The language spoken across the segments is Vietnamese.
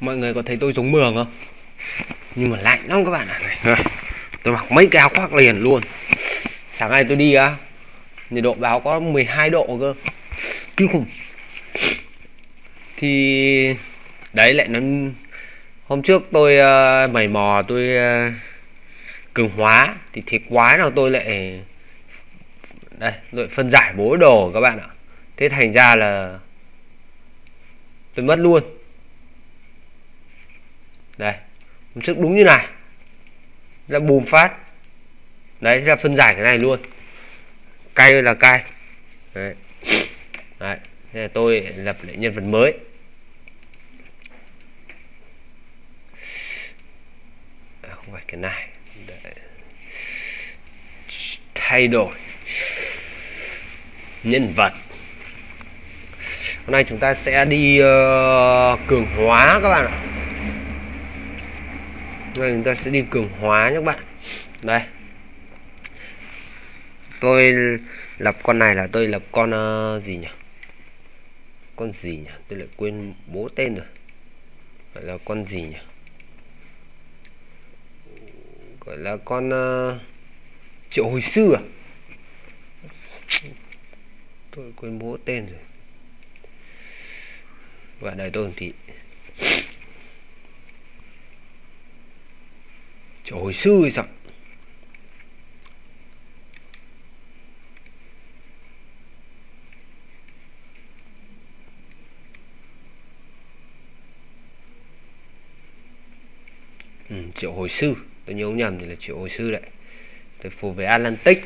mọi người có thấy tôi giống mường không? Nhưng mà lạnh lắm các bạn ạ. À. tôi mặc mấy cái áo khoác liền luôn. Sáng nay tôi đi á nhiệt độ báo có 12 độ cơ. Kinh khủng. Thì đấy lại nó hôm trước tôi uh, mày mò tôi uh, cường hóa thì thiệt quá nào tôi lại đây rồi phân giải bố đồ các bạn ạ. Thế thành ra là tôi mất luôn đây công trước đúng như này. Là bùm phát. Đấy là phân giải cái này luôn. Cay là cay. Đấy, đấy. Thế là tôi lập lại nhân vật mới. À, không phải cái này. Đấy. thay đổi nhân vật. Hôm nay chúng ta sẽ đi uh, cường hóa các bạn ạ rồi chúng ta sẽ đi cường hóa nhé các bạn. Đây. Tôi lập con này là tôi lập con uh, gì nhỉ? Con gì nhỉ? Tôi lại quên bố tên rồi. Gọi là con gì nhỉ? Gọi là con uh, triệu hồi sư à? Tôi quên bố tên rồi. Và đời tôi thì triệu hồi sư sao? Ừ, triệu hồi sư. Tôi nhớ nhầm thì là triệu hồi sư đấy. Tôi phù về Atlantic.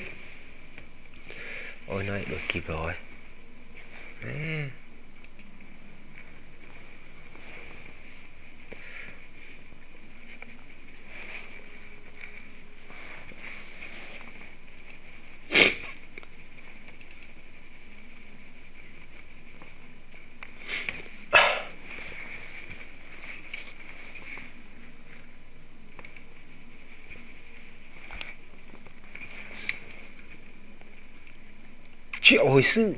Ôi nói đổi kịp rồi. Đấy. Triệu hồi sư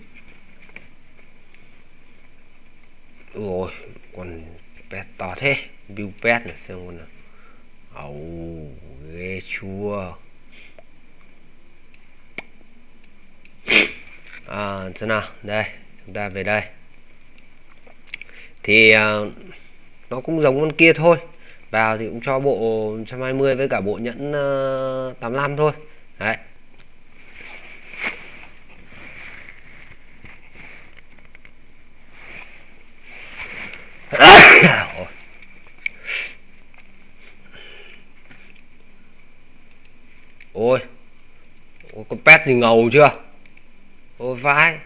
rồi còn pet to thế view pet này xem con nào. Ầu ghê chua. À thế nào đây chúng ta về đây. Thì uh, nó cũng giống con kia thôi. Vào thì cũng cho bộ 120 với cả bộ nhẫn à, uh, 85 thôi đấy ôi ôi con pet gì ngầu chưa? Ôi, vãi.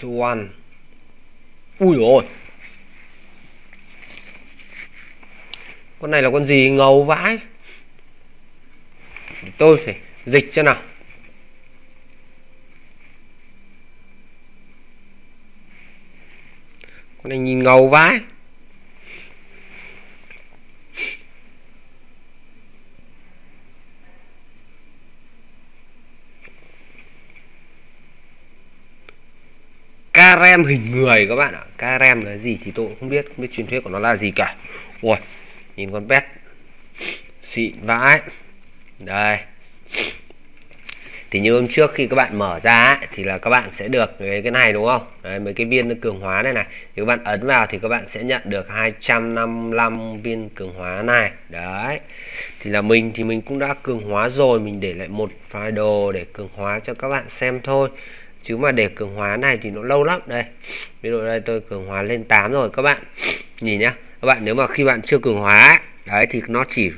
Swan ui rồi con này là con gì? Ngầu vãi. Tôi phải dịch cho nào. Con này nhìn ngầu vãi. Karem hình người các bạn ạ. Karem là gì thì tôi cũng không biết Không biết truyền thuyết của nó là gì cả. Ui Nhìn con pet. Xịn vãi. Đây. Thì như hôm trước khi các bạn mở ra ấy, thì là các bạn sẽ được cái, cái này đúng không? Đấy, mấy cái viên nó cường hóa này này. Thì các bạn ấn vào thì các bạn sẽ nhận được 255 viên cường hóa này. Đấy. Thì là mình thì mình cũng đã cường hóa rồi mình để lại một file đồ để cường hóa cho các bạn xem thôi chứ mà để cường hóa này thì nó lâu lắm. Đây, ví dụ đây tôi cường hóa lên 8 rồi, các bạn. Nhìn nhá, các bạn nếu mà khi bạn chưa cường hóa đấy thì nó chỉ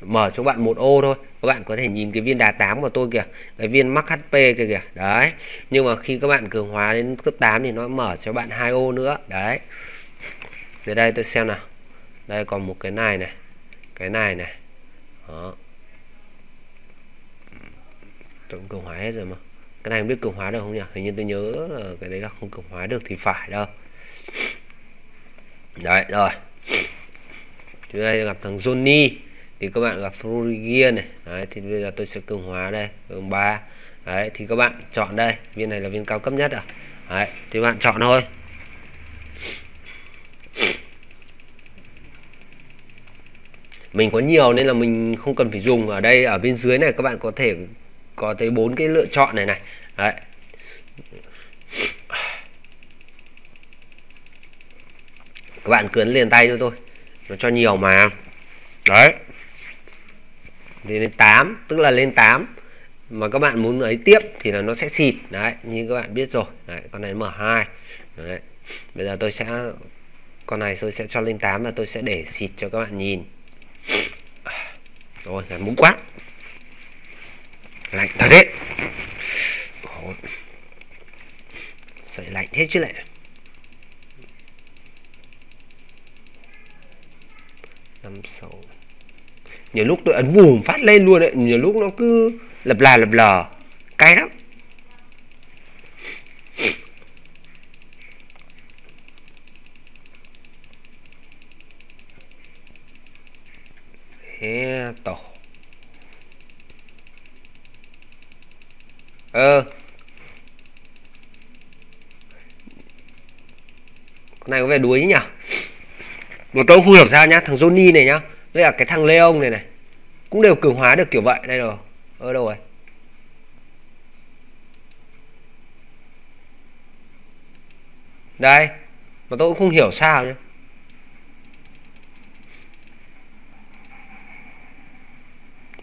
mở cho bạn một ô thôi. Các bạn có thể nhìn cái viên đá 8 của tôi kìa, cái viên mắc HP kìa kìa. Đấy, nhưng mà khi các bạn cường hóa đến cấp 8 thì nó mở cho bạn hai ô nữa. Đấy. Dưới đây tôi xem nào. Đây còn một cái này này, cái này này. Đó. Tôi cũng cường hóa hết rồi mà cái này không biết cường hóa được không nhỉ? Hình như tôi nhớ là cái đấy là không cường hóa được thì phải đâu. Đấy, rồi. Chúng ta gặp thằng Johnny. Thì các bạn gặp Florigia này. Đấy, thì bây giờ tôi sẽ cường hóa đây. Cường 3 đấy, thì các bạn chọn đây. Viên này là viên cao cấp nhất à? Đấy, thì bạn chọn thôi. Mình có nhiều nên là mình không cần phải dùng ở đây. Ở bên dưới này các bạn có thể có tới bốn cái lựa chọn này này. Đấy. Các bạn cứ ấn liền tay cho tôi. Nó cho nhiều mà. Đấy. Thì lên 8 tức là lên 8 mà các bạn muốn ấy tiếp thì là nó sẽ xịt. Đấy như các bạn biết rồi. Đấy con này mở hai, đấy. Bây giờ tôi sẽ con này tôi sẽ cho lên 8 và tôi sẽ để xịt cho các bạn nhìn. Rồi ngắn quá lạnh thật đấy. Sợi lạnh thế chứ lại. Năm sáu. Nhiều lúc tôi ấn vùm phát lên luôn đấy. Nhiều lúc nó cứ lập là lập lờ. Cay lắm Thế tổ Ơ Con này có vẻ đuối nhỉ? Mà tôi không hiểu sao nhá, Thằng Johnny này nhá, Với cả cái thằng Leon này này, Cũng đều cường hóa được kiểu vậy. Đây rồi, Ở đâu rồi? Đây, Mà tôi cũng không hiểu sao nhá.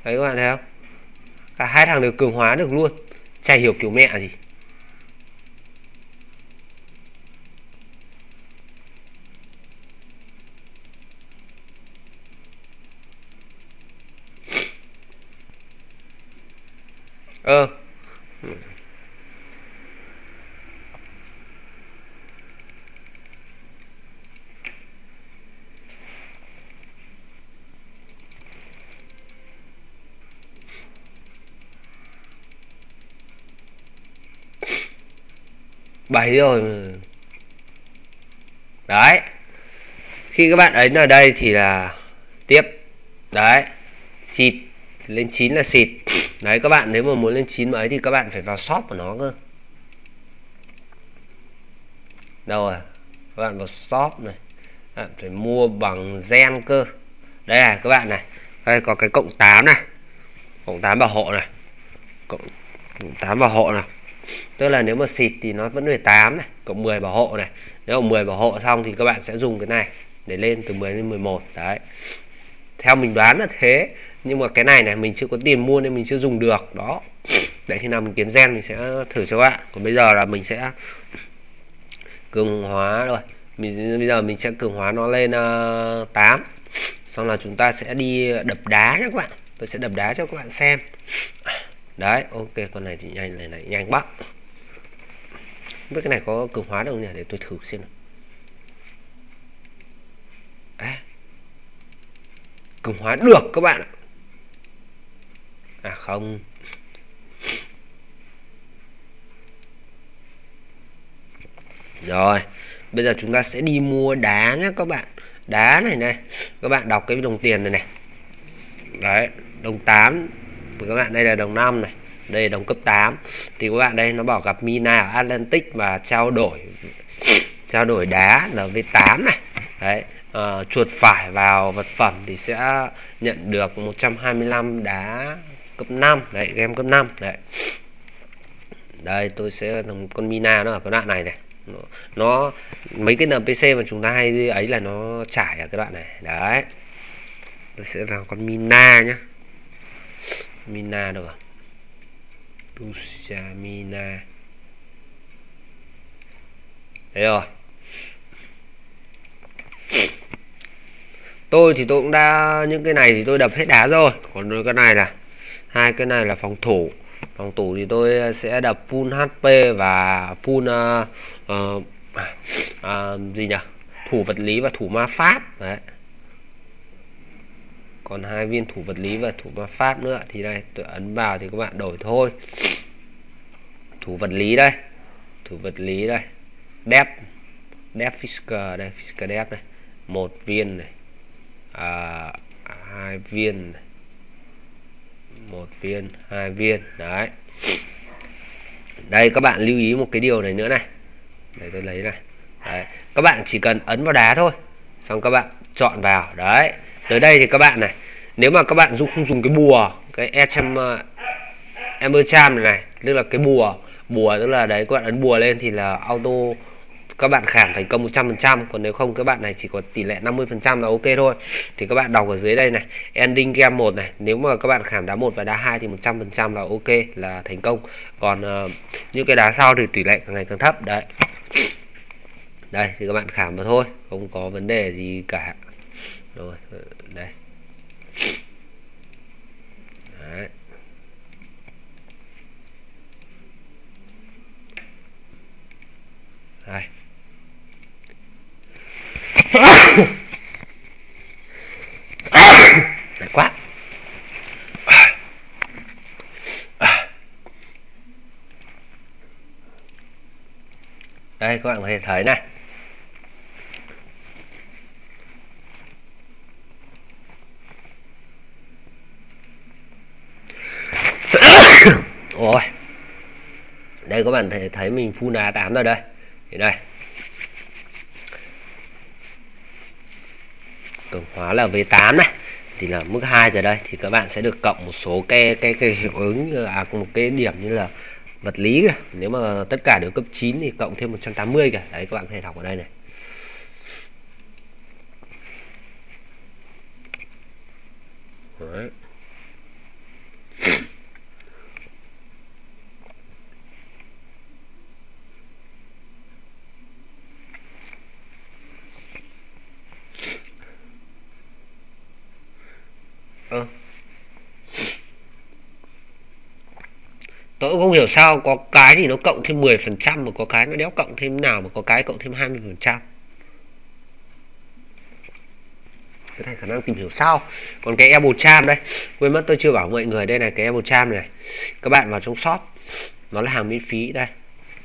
Đấy, các bạn thấy không? Cả hai thằng đều cường hóa được luôn, Chả hiểu kiểu mẹ gì. Ơ ừ. bảy rồi. Đấy. Khi các bạn ấy ở đây thì là tiếp. Đấy. Xịt. Lên 9 là xịt đấy, các bạn nếu mà muốn lên 9 mấy thì các bạn phải vào shop của nó cơ. Đâu rồi các bạn vào shop này. Các bạn phải mua bằng gen cơ. Đây này, các bạn này. Đây, có cái cộng 8 này. Cộng 8 bảo hộ này. Cộng 8 bảo hộ này. Tức là nếu mà xịt thì nó vẫn 18 này, cộng 10 bảo hộ này. Nếu mà 10 bảo hộ xong thì các bạn sẽ dùng cái này để lên từ 10 đến 11 đấy. Theo mình đoán là thế nhưng mà cái này này mình chưa có tiền mua nên mình chưa dùng được. Đó. Đấy khi nào mình kiếm gen mình sẽ thử cho các bạn. Còn bây giờ là mình sẽ cường hóa rồi. Mình bây giờ mình sẽ cường hóa nó lên ờ, uh, 8 xong là chúng ta sẽ đi đập đá nhé các bạn. Tôi sẽ đập đá cho các bạn xem. Đấy ok con này thì nhanh này này nhanh quá. Biết cái này có cường hóa được không nhỉ? Để tôi thử xem nào. À, cường hóa được các bạn ạ à không. Rồi bây giờ chúng ta sẽ đi mua đá nhé các bạn. Đá này này các bạn đọc cái đồng tiền này này. Đấy đồng 8 các bạn đây là đồng 5 này đây là đồng cấp 8 thì các bạn đây nó bảo gặp Mina ở Atlantic và trao đổi trao đổi đá là V8 này. Đấy uh, chuột phải vào vật phẩm thì sẽ nhận được 125 đá cấp 5 đấy game cấp 5 đấy. Đây tôi sẽ dùng con Mina nó ở cái đoạn này này. Nó, nó mấy cái NPC mà chúng ta hay ấy là nó trải ở cái đoạn này. Đấy. Tôi sẽ vào con Mina nhá. Mina được à? không Mina. Đấy rồi. Tôi thì tôi cũng đã những cái này thì tôi đập hết đá rồi. Còn cái này là hai cái này là phòng thủ. Phòng thủ thì tôi sẽ đập full HP và full uh, uh, uh, gì nhỉ? Thủ vật lý và thủ ma pháp. Đấy. Còn hai viên thủ vật lý và thủ ma pháp nữa. Thì đây tôi ấn vào thì các bạn đổi thôi. Thủ vật lý đây. Thủ vật lý đây. Đẹp, đẹp fisker đây fisker đẹp này một viên này. À, hai viên này một viên hai viên đấy. Đây các bạn lưu ý một cái điều này nữa này. Để tôi lấy này. Đấy. các bạn chỉ cần ấn vào đá thôi xong các bạn chọn vào. Đấy tới đây thì các bạn này nếu mà các bạn dùng không dùng cái bùa cái em ờ, ember charm này, này tức là cái bùa bùa tức là đấy các bạn ấn bùa lên thì là auto các bạn khảm thành công 100% còn nếu không các bạn này chỉ có tỷ lệ 50% là ok thôi. Thì các bạn đọc ở dưới đây này ending game 1 này nếu mà các bạn khảm đá 1 và đá 2 thì 100% là ok là thành công. Còn uh, những cái đá sau thì tỷ lệ càng ngày càng thấp đấy. Đây thì các bạn khảm mà thôi không có vấn đề gì cả. Rồi đây đấy đây Đấy quá. Đây, các bạn có thể thấy này. Ôi. Đây, các bạn thể thấy mình phun A8 rồi đây. Thì đây. Cường hóa là V8 này thì là mức 2 rồi đây thì các bạn sẽ được cộng một số cái cái cái hiệu ứng à một cái điểm như là vật lý kìa. nếu mà tất cả đều cấp 9 thì cộng thêm 180 kìa đấy, các bạn có thể đọc ở đây này đấy. ừ. tôi cũng không hiểu sao có cái thì nó cộng thêm 10% mà có cái nó đéo cộng thêm nào mà có cái cộng thêm 20% cái này khả năng tìm hiểu sau. Còn cái Apple Charm đây quên mất tôi chưa bảo mọi người. Đây này cái Apple Charm này. Các bạn vào trong shop nó là hàng miễn phí đây.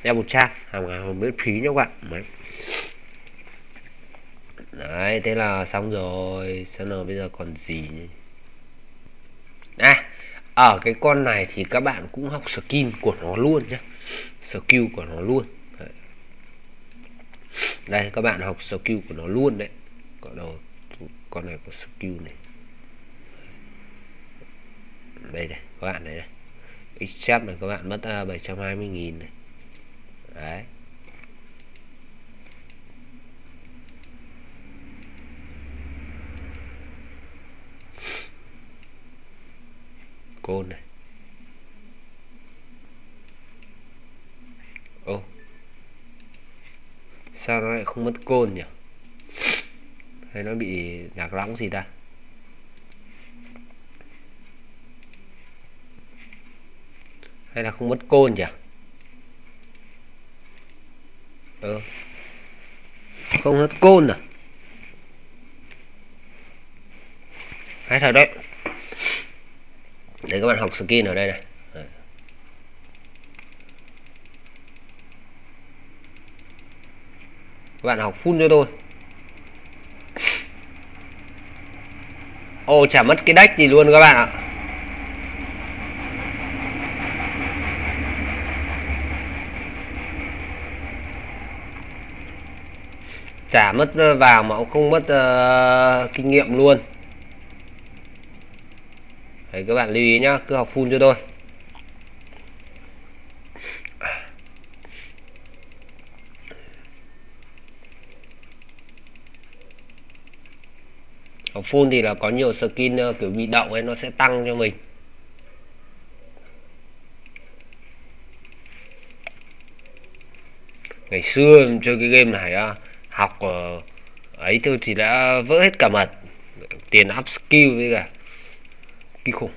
Apple Charm hàng, hàng miễn phí nhé các bạn. Đấy. đấy thế là xong rồi. Xem nào bây giờ còn gì nhỉ? Ở cái con này thì các bạn cũng học skin của nó luôn nhé skill của nó luôn. Đấy. đây, các bạn học skill của nó luôn đấy. Con đầu con này có skill này. Đây này, các bạn này này. Accept này các bạn mất à, 720 nghìn này. Đấy. Côn này. Ô. Sao nó lại không mất côn nhỉ? Hay nó bị lạc lõng gì ta? Hay là không mất côn nhỉ? Ừ. không hết côn à? Hay thật đấy để các bạn học skin ở đây này. Các bạn học full cho tôi. Ô chả mất cái đách gì luôn các bạn ạ. Chả mất ờ, vào mà cũng không mất uh, kinh nghiệm luôn. Đấy, các bạn lưu ý nhá cứ học full cho tôi học full thì là có nhiều skin ờ, kiểu bị động ấy nó sẽ tăng cho mình. Ngày xưa chơi cái game này học ờ, ấy thôi thì đã vỡ hết cả mật tiền up skill với cả kinh khủng.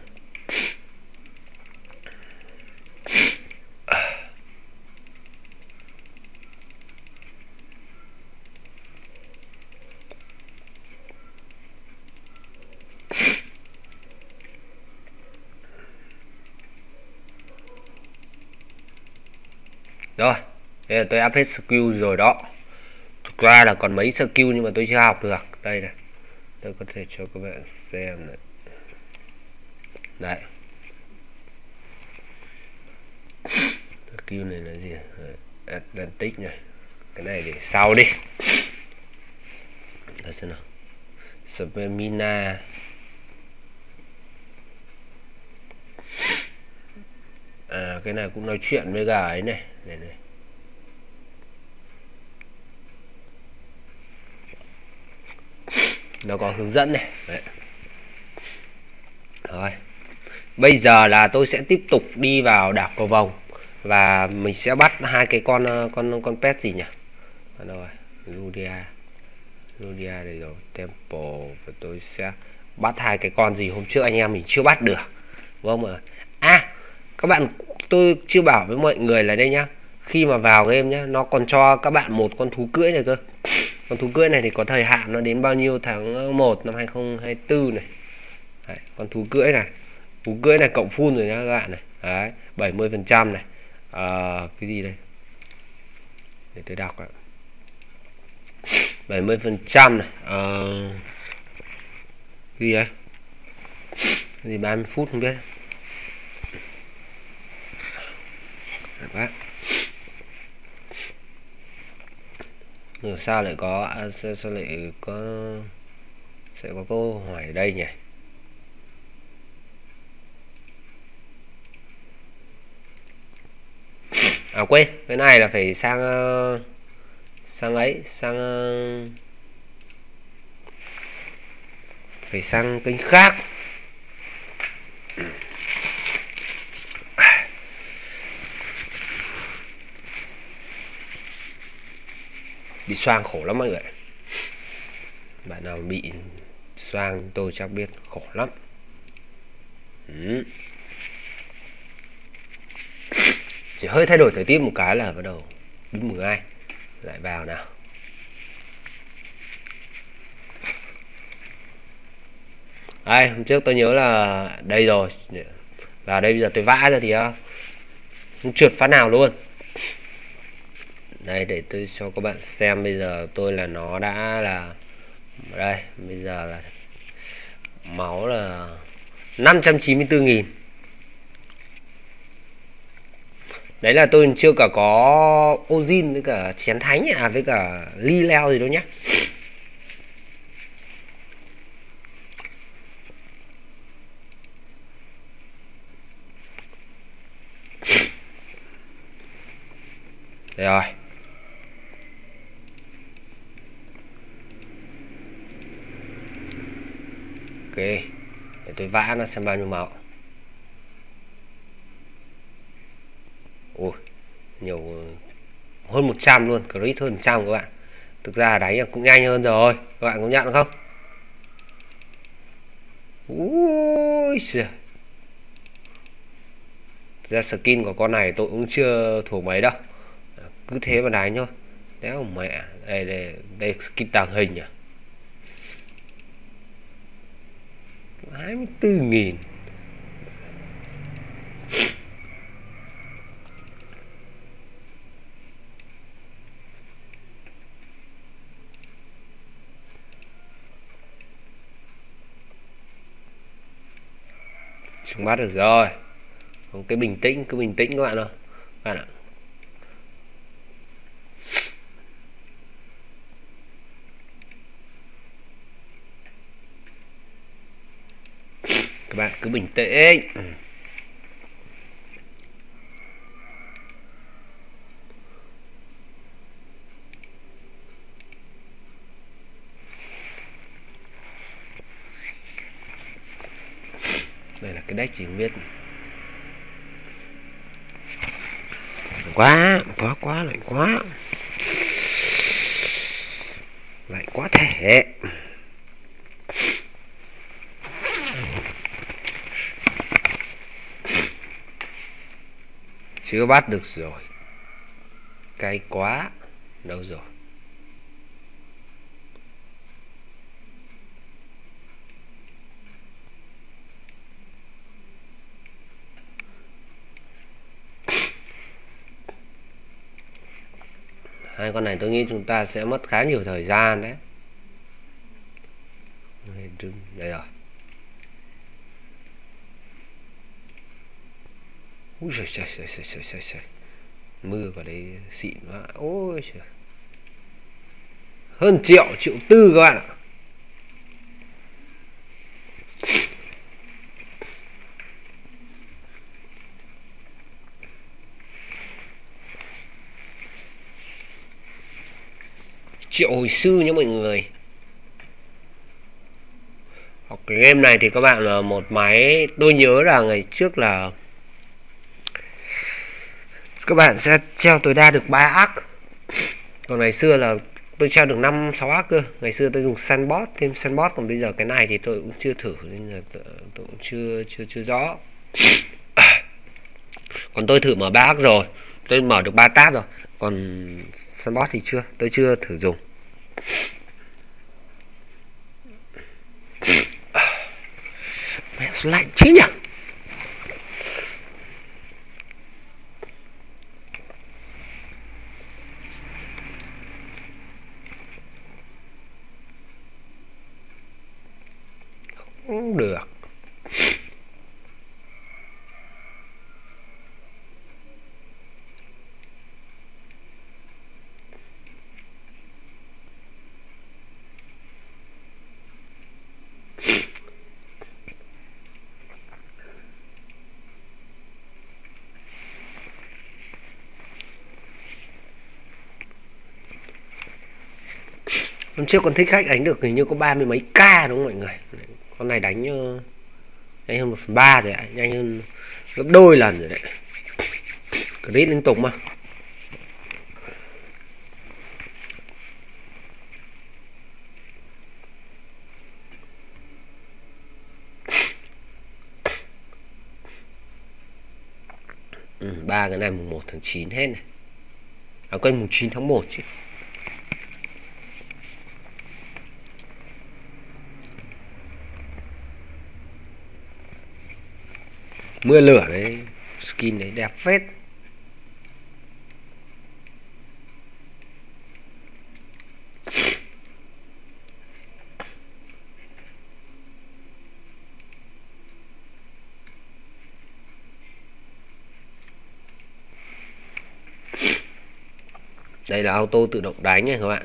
Rồi đây là tôi up hết skill rồi đó. Thực ra là còn mấy skill nhưng mà tôi chưa học được. Đây này, tôi có thể cho các bạn xem này đấy. Kêu này là gì? Atlantic này. Cái này để sau đi. Đấy xem nào. Spermina à cái này cũng nói chuyện với gà ấy này. Này này. Nó có hướng dẫn này. Đấy. rồi bây giờ là tôi sẽ tiếp tục đi vào đảo cầu vồng. Và mình sẽ bắt hai cái con ờ, con con pet gì nhỉ? Rồi. Ludia. Ludia đây rồi. Temple. Và tôi sẽ bắt hai cái con gì hôm trước anh em mình chưa bắt được. Vâng mà à các bạn tôi chưa bảo với mọi người là đây nhá. Khi mà vào game nhá nó còn cho các bạn một con thú cưỡi này cơ. Con thú cưỡi này thì có thời hạn nó đến bao nhiêu tháng ờ, 1 năm 2024 này. Đấy, con thú cưỡi này thú cưỡi này cộng full rồi nhá các bạn này. Đấy, 70 phần trăm này. À, cái gì đây? Để tôi đọc ạ. 70 phần trăm này. À, cái gì đấy? Cái gì 30 phút không biết. Đấy, Rồi sao lại có à, sao, sao lại có sẽ có câu hỏi ở đây nhỉ? À quên cái này là phải sang uh, sang ấy sang uh, phải sang kênh khác. Bị xoang khổ lắm mọi người. Bạn nào bị xoang tôi chắc biết khổ lắm. Ừ chỉ hơi thay đổi thời tiết một cái là bắt đầu đứng mười ngay lại vào nào. Đây hôm trước tôi nhớ là đây rồi. Và đây bây giờ tôi vã ra thì ờ, không trượt phát nào luôn. Đây, để tôi cho các bạn xem bây giờ tôi là nó đã là, đây, bây giờ là máu là 594.000 đấy là tôi chưa cả có ozin với cả chén thánh à với cả ly leo gì đâu nhé Đây rồi. Ok, để tôi vã nó xem bao nhiêu máu ui nhiều, hơn 100 luôn crit hơn 100 các bạn. Thực ra đánh cũng nhanh hơn rồi, các bạn có nhận không? Ui giời. Thực ra skin của con này tôi cũng chưa thuộc mấy đâu. Cứ thế mà đánh thôi. Đéo mẹ, đây đây đây skin tàng hình à 24 nghìn. Chúng bắt được rồi. Cái bình tĩnh, cứ bình tĩnh các bạn ơi. Các bạn ạ. Các bạn cứ bình tĩnh. Đây là cái deck chỉ biết quá quá quá lạnh quá. Lạnh quá thể. Chưa bắt được rồi. Cay quá, đâu rồi? Hai con này tôi nghĩ chúng ta sẽ mất khá nhiều thời gian đấy. Đây rồi. Úi trời trời trời trời trời trời trời Mưa vào đây xịn quá. Ôi trời Hơn triệu triệu tư các bạn ạ. Triệu hồi sư nhé mọi người. Hoặc cái game này thì các bạn là một máy, tôi nhớ là ngày trước là các bạn sẽ treo tối đa được 3 ác. Còn ngày xưa là tôi treo được 5 6 ác cơ. Ngày xưa tôi dùng sandbox, thêm sandbox, còn bây giờ cái này thì tôi cũng chưa thử, nên là tôi cũng chưa chưa chưa rõ. Còn tôi thử mở ba ác rồi. Tôi mở được ba tab rồi. Còn sandbox thì chưa, tôi chưa thử dùng mẹ lạnh chứ nhỉ không được hôm trước con thích khách đánh được hình như có ba mươi mấy k đúng không mọi người? Con này đánh ờ, nhanh hơn một phần ba rồi ạ nhanh hơn gấp đôi lần rồi đấy. Crit liên tục mà. Ừ, ba ừ, cái này mùng 1 tháng 9 hết này. À quên mùng 9 tháng 1 chứ. Mưa lửa đấy, skin đấy đẹp phết. Đây là auto tự động đánh nha các bạn.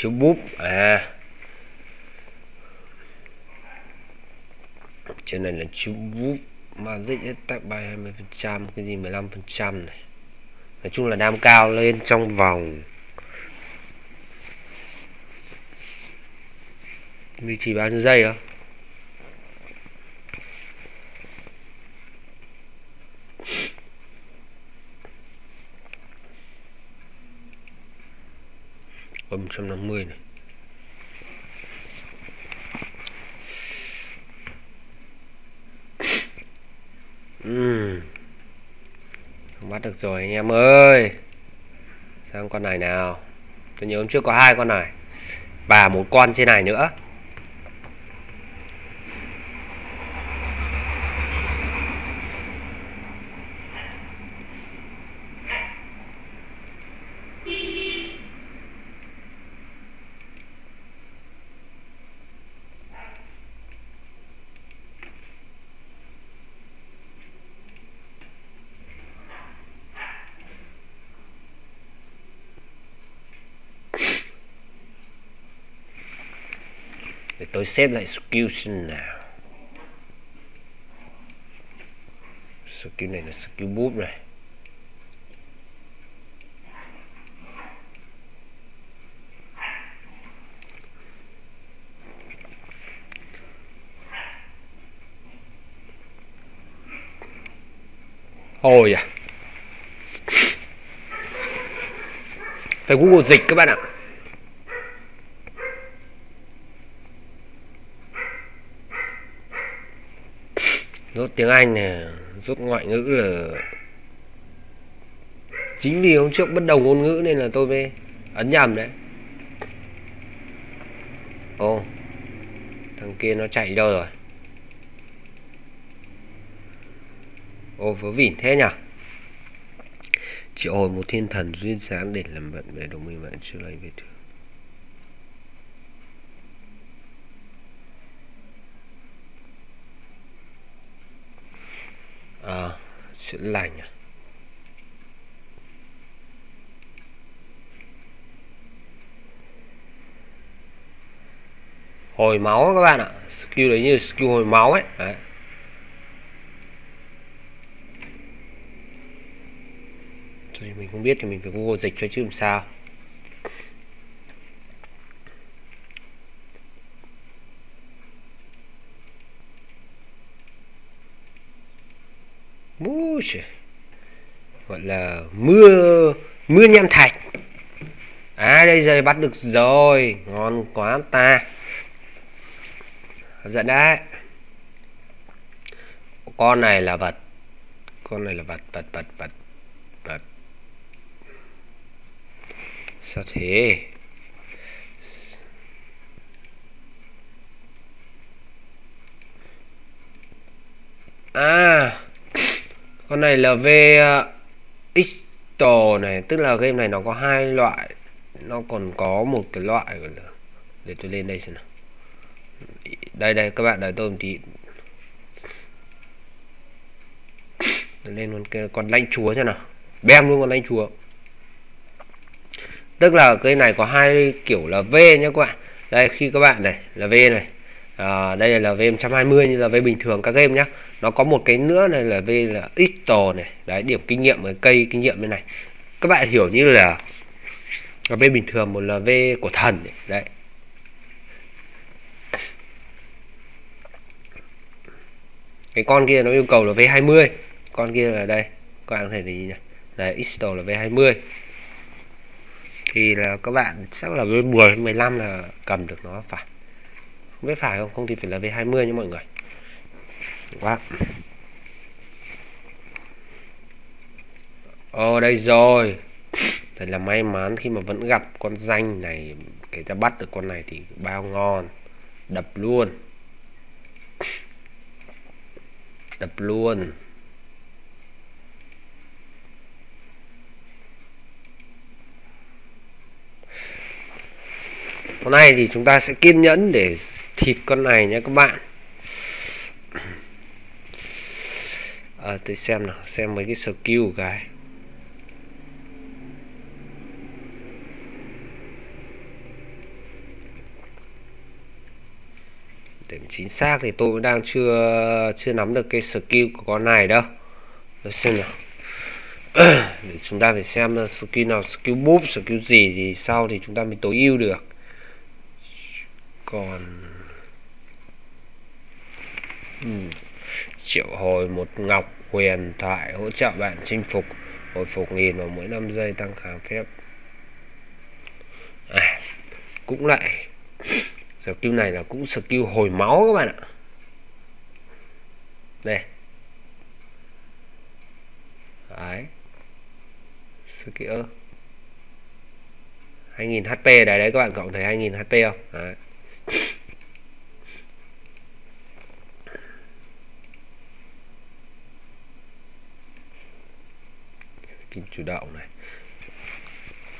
Đây búp. À. Trên này là chú búp. Mà dịch tặng bài 20 phần trăm, cái gì 15 phần trăm này. Nói chung là đam cao lên trong vòng. Duy trì bao nhiêu giây đó? 450 này. Uhm. không bắt được rồi anh em ơi. Sang con này nào. Tôi nhớ hôm trước có hai con này. Và một con trên này nữa. Tôi xem lại skill xem nào. Skill này là skill boost này. Ôi à Phải Google dịch các bạn ạ. Rốt tiếng Anh này rốt ngoại ngữ là chính vì hôm trước bất đồng ngôn ngữ nên là tôi mới ấn nhầm đấy. Ô, thằng kia nó chạy đâu rồi? Ô, vớ vỉn thế nhỉ triệu hồi một thiên thần duyên sáng để làm vận về đồng minh bạn chưa lấy về thương chuyện lành à? hồi máu các bạn ạ, skill đấy như skill hồi máu ấy, đấy. thì mình không biết thì mình phải google dịch cho chứ làm sao Úi gọi là mưa mưa nham thạch. À đây, giờ bắt được rồi. Ngon quá ta. Dạ Hấp dẫn đấy con này là vật. Con này là vật vật vật vật vật. Sao thế? À con này là v uh, Xto này, tức là game này nó có hai loại. Nó còn có một cái loại để tôi lên đây xem nào đây đây, các bạn đợi tôi một tí. Lên con con lanh chúa xem nào. Bem luôn con lanh chúa. Tức là cái này có hai kiểu là V nhé các bạn. Đây, khi các bạn này, là V này à, đây là V 120 như là V bình thường các game nhá. Nó có một cái nữa này là V là Xto này. Đấy điểm kinh nghiệm với cây kinh nghiệm bên này. Các bạn hiểu như là V bình thường một là V của thần này. đấy. Cái con kia nó yêu cầu là V20 con kia là đây. Các bạn có thể nhìn này đây Xto là V20 thì là các bạn chắc là V 10 15 là cầm được nó phải vết phải không? Không thì phải là V20 nha mọi người. Quá. Ở đây rồi. Thật là may mắn khi mà vẫn gặp con danh này, Kể ra bắt được con này thì bao ngon. Đập luôn. Đập luôn. Hôm nay thì chúng ta sẽ kiên nhẫn để thịt con này nhé các bạn. À, Tôi xem nào Xem mấy cái skill cái. Để chính xác thì tôi đang chưa chưa nắm được cái skill của con này đâu. Để xem nào. Để chúng ta phải xem skill nào skill búp skill gì thì sau thì chúng ta mới tối ưu được còn ừ. triệu hồi một ngọc huyền thoại hỗ trợ bạn chinh phục, hồi phục nghìn vào mỗi 5 giây tăng khả phép. À cũng lại skill này là cũng skill hồi máu các bạn ạ. Đây. Đấy. Skill 2000 HP đấy đấy, các bạn cộng thấy 2000 HP không? Đấy skin chủ động này.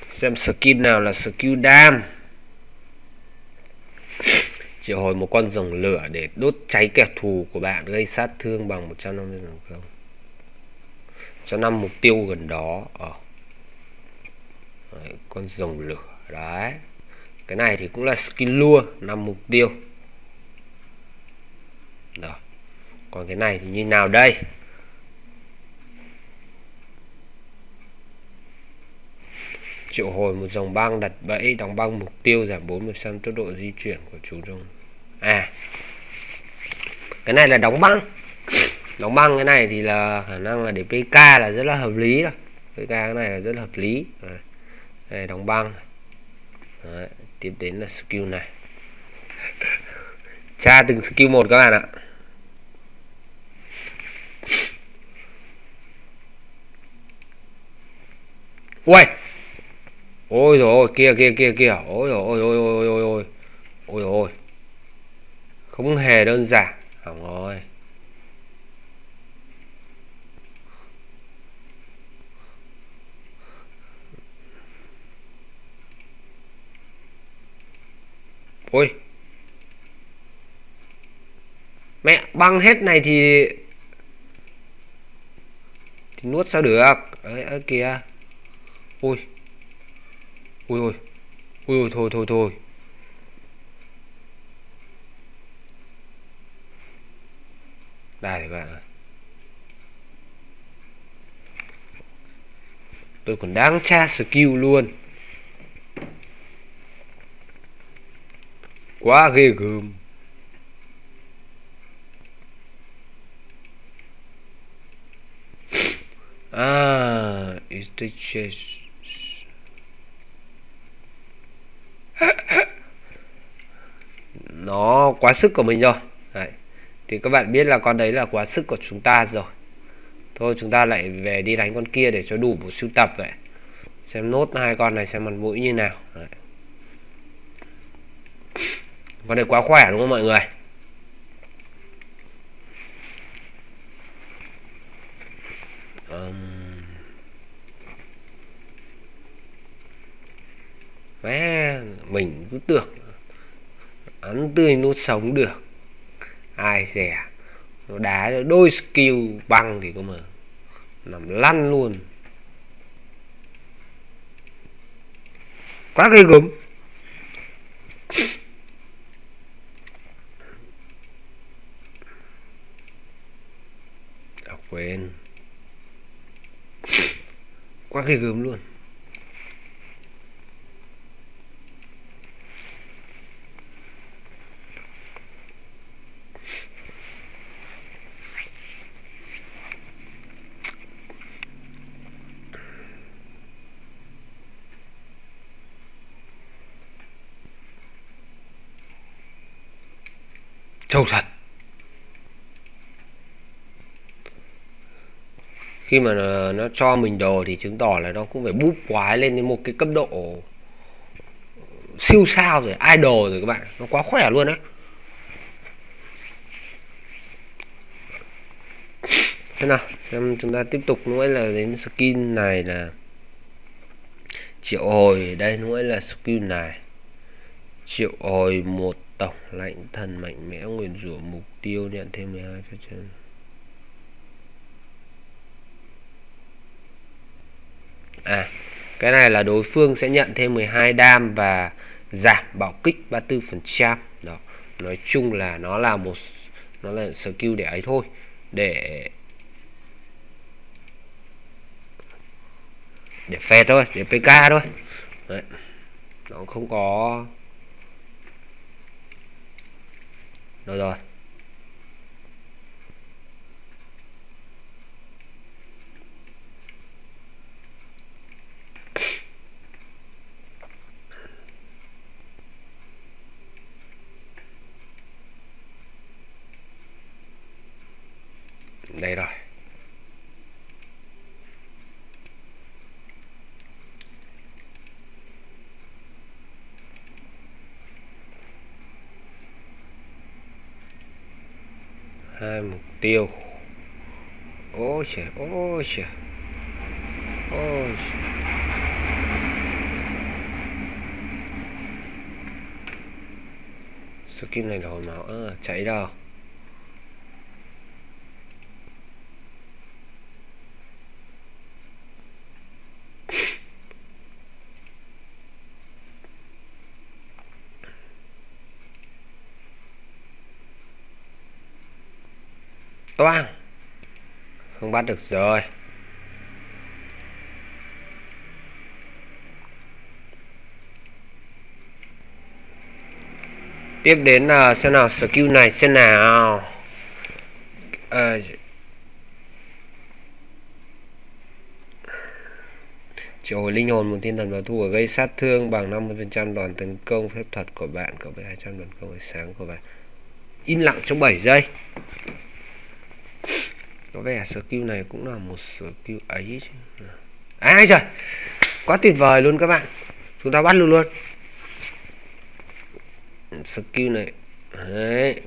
Xem skin nào là skill đam. Triệu hồi một con rồng lửa để đốt cháy kẻ thù của bạn gây sát thương bằng 150 không? Cho năm mục tiêu gần đó. Ở đấy, con rồng lửa. Đấy cái này thì cũng là skin lua năm mục tiêu. Đó. còn cái này thì như nào đây? Triệu hồi một dòng băng đặt bẫy, đóng băng mục tiêu giảm 40% tốc độ di chuyển của chú rồng à. Cái này là đóng băng. Đóng băng cái này thì là khả năng là để PK là rất là hợp lý rồi PK cái này là rất là hợp lý. Đấy. đây, đóng băng. Đấy tiếp đến là skill này. Tra từng skill một các bạn ạ. Ui ôi rồi ôi, kia kia kia kia. Ôi rồi ôi ôi ôi ôi ôi ôi ôi. Không hề đơn giản. Hỏng rồi ôi. Mẹ, băng hết này thì thì nuốt sao được? Đấy ở kìa. Ui. Ui ôi ui ôi thôi thôi thôi. Đây, các bạn ơi. Tôi còn đang tra skill luôn. Quá ghê gớm. À is the chest nó quá sức của mình rồi. Đấy. thì các bạn biết là con đấy là quá sức của chúng ta rồi. Thôi, chúng ta lại về đi đánh con kia để cho đủ bộ sưu tập vậy. Xem nốt hai con này xem mặt mũi như nào. Đấy con này quá khỏe đúng không mọi người? Um... Mẹ, mình cứ tưởng ăn tươi nuốt sống được. Ai rẻ nó đá đôi skill băng thì có mà. Nằm lăn luôn. Quá ghê gớm à, quên. Quá ghê gớm luôn trâu thật khi mà nó, nó cho mình đồ thì chứng tỏ là nó cũng phải búp quái lên đến một cái cấp độ siêu sao rồi idol rồi các bạn. Nó quá khỏe luôn á. Thế nào? Xem chúng ta tiếp tục nữa là đến skin này là triệu hồi. Đây nữa là skin này. Triệu hồi một tổng lãnh thần mạnh mẽ nguyền rủa mục tiêu nhận thêm 12 phát chân. À cái này là đối phương sẽ nhận thêm 12 đam và giảm bảo kích 34 phần trăm đó, nói chung là nó là một nó là skill để ấy thôi, để để phe thôi, để pk thôi Đấy. nó không có được rồi đây rồi. Hai mục tiêu. Ôi trời ôi trời ôi trời skin này là hồi máu à, ờ, cháy đâu? Bắt được rồi. Tiếp đến là xem nào skill này xem nào. À, triệu hồi linh hồn một thiên thần vào thu và gây sát thương bằng 50% đòn tấn công phép thuật của bạn cộng với 200 đòn công ánh sáng của bạn. Im lặng trong 7 giây có vẻ skill này cũng là một skill ấy chứ. À, Ai trời. Quá tuyệt vời luôn các bạn. Chúng ta bắt luôn luôn. Skill này. Đấy.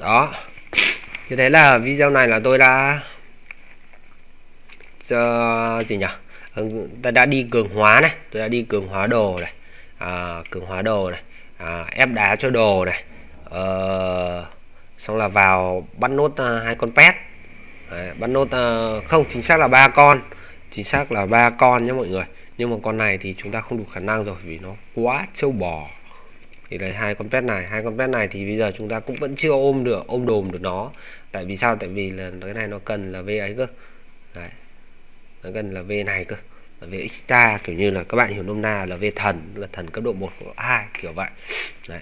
Đó. Như thế là video này là tôi đã uh, gì nhỉ? Ừ, ta đã đi cường hóa này tôi đã đi cường hóa đồ này. À, cường hóa đồ này. À, ép đá cho đồ này. Uh, xong là vào bắt nốt uh, hai con pet. Đấy, bắt nốt uh, không chính xác là ba con. Chính xác là ba con nhé mọi người. Nhưng mà con này thì chúng ta không đủ khả năng rồi vì nó quá trâu bò. Thì lấy hai con pet này. Hai con pet này thì bây giờ chúng ta cũng vẫn chưa ôm được ôm đồm được nó. Tại vì sao? Tại vì là cái này nó cần là v ấy cơ. Đấy nó cần là v này cơ, là v extra kiểu như là các bạn hiểu nôm na là v thần, là thần cấp độ 1 của hai kiểu vậy. Đấy.